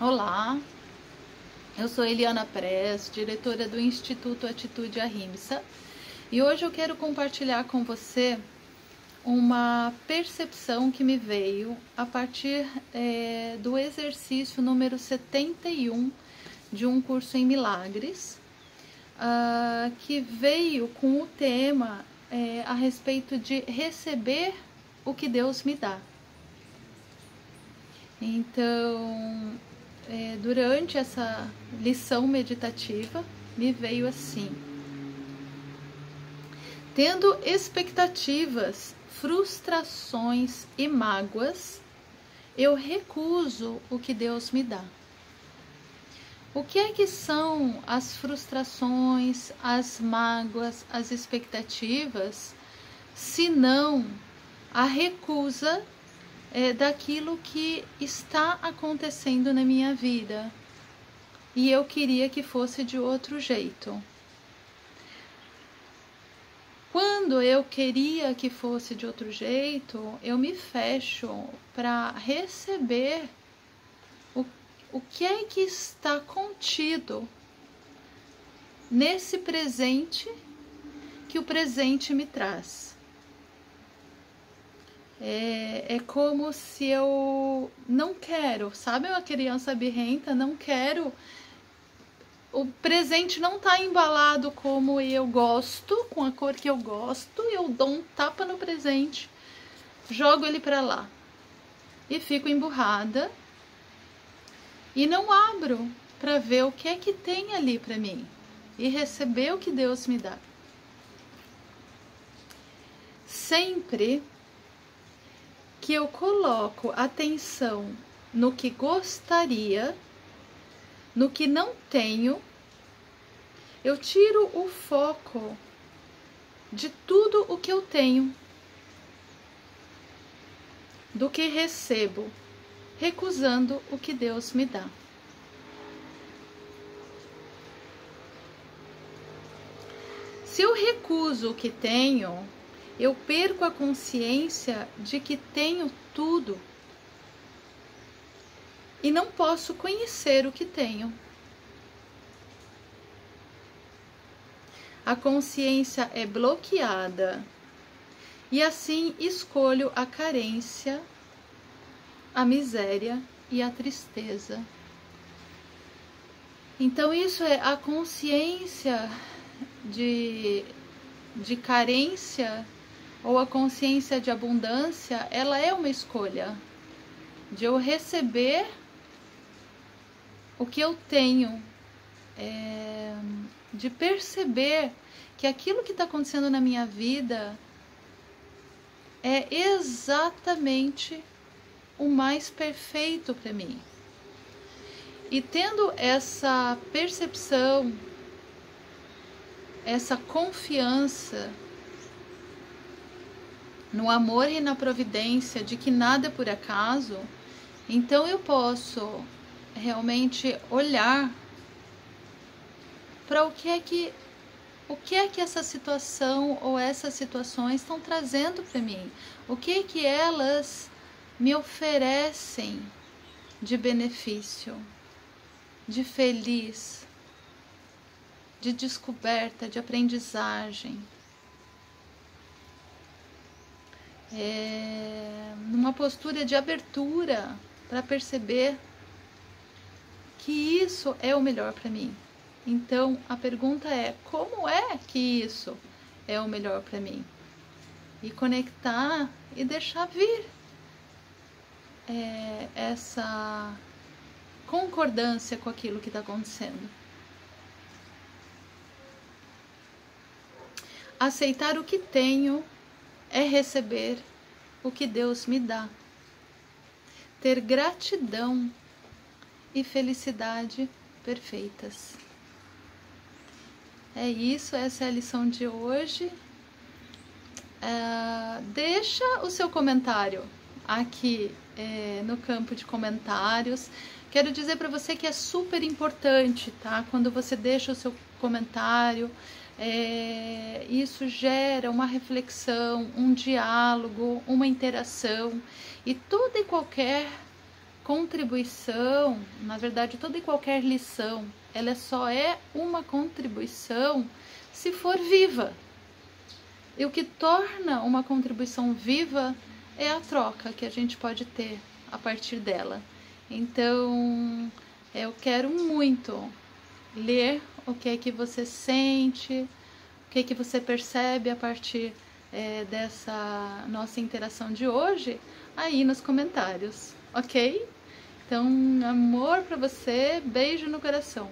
Olá, eu sou Eliana Press, diretora do Instituto Atitude Ahimsa, e hoje eu quero compartilhar com você uma percepção que me veio a partir é, do exercício número 71 de um curso em milagres, uh, que veio com o tema é, a respeito de receber o que Deus me dá. Então, é, durante essa lição meditativa, me veio assim: tendo expectativas, frustrações e mágoas, eu recuso o que Deus me dá. O que é que são as frustrações, as mágoas, as expectativas, se não a recusa é, daquilo que está acontecendo na minha vida e eu queria que fosse de outro jeito. Quando eu queria que fosse de outro jeito, eu me fecho para receber o, o que é que está contido nesse presente que o presente me traz. É, é como se eu não quero, sabe uma criança birrenta? Não quero. O presente não está embalado como eu gosto, com a cor que eu gosto, eu dou um tapa no presente, jogo ele para lá e fico emburrada e não abro para ver o que é que tem ali para mim e receber o que Deus me dá. Sempre que eu coloco atenção no que gostaria, no que não tenho, eu tiro o foco de tudo o que eu tenho, do que recebo, recusando o que Deus me dá. Se eu recuso o que tenho, eu perco a consciência de que tenho tudo e não posso conhecer o que tenho. A consciência é bloqueada e assim escolho a carência, a miséria e a tristeza. Então, isso é a consciência de, de carência ou a consciência de abundância, ela é uma escolha de eu receber o que eu tenho, é, de perceber que aquilo que está acontecendo na minha vida é exatamente o mais perfeito para mim. E tendo essa percepção, essa confiança no amor e na providência de que nada é por acaso, então eu posso realmente olhar para o que é que o que é que essa situação ou essas situações estão trazendo para mim? O que é que elas me oferecem de benefício, de feliz, de descoberta, de aprendizagem? É, numa postura de abertura para perceber que isso é o melhor para mim. Então a pergunta é: como é que isso é o melhor para mim? E conectar e deixar vir é, essa concordância com aquilo que está acontecendo. Aceitar o que tenho é receber o que Deus me dá, ter gratidão e felicidade perfeitas. É isso, essa é a lição de hoje. É, deixa o seu comentário aqui é, no campo de comentários. Quero dizer para você que é super importante, tá? Quando você deixa o seu comentário, é, isso gera uma reflexão, um diálogo, uma interação e toda e qualquer contribuição, na verdade, toda e qualquer lição, ela só é uma contribuição se for viva. E o que torna uma contribuição viva é a troca que a gente pode ter a partir dela. Então, eu quero muito ler o que é que você sente, o que é que você percebe a partir é, dessa nossa interação de hoje aí nos comentários, ok? Então, amor para você, beijo no coração.